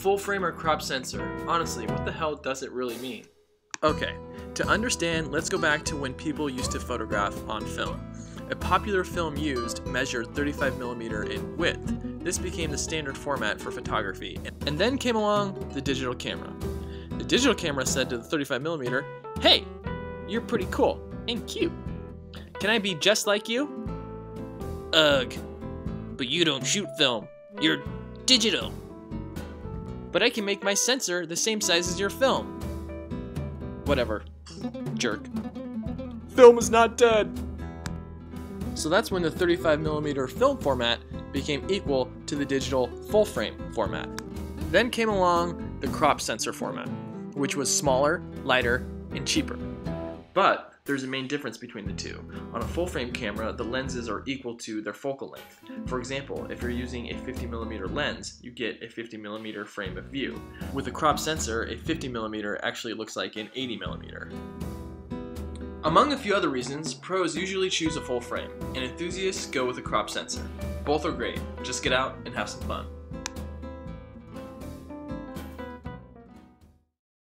Full frame or crop sensor? Honestly, what the hell does it really mean? Okay, to understand, let's go back to when people used to photograph on film. A popular film used measured 35mm in width. This became the standard format for photography. And then came along the digital camera. The digital camera said to the 35mm, Hey, you're pretty cool and cute. Can I be just like you? Ugh, but you don't shoot film. You're digital. But I can make my sensor the same size as your film. Whatever. Jerk. Film is not dead. So that's when the 35mm film format became equal to the digital full frame format. Then came along the crop sensor format, which was smaller, lighter, and cheaper. But there's a main difference between the two. On a full frame camera, the lenses are equal to their focal length. For example, if you're using a 50mm lens, you get a 50mm frame of view. With a crop sensor, a 50mm actually looks like an 80mm. Among a few other reasons, pros usually choose a full frame, and enthusiasts go with a crop sensor. Both are great, just get out and have some fun.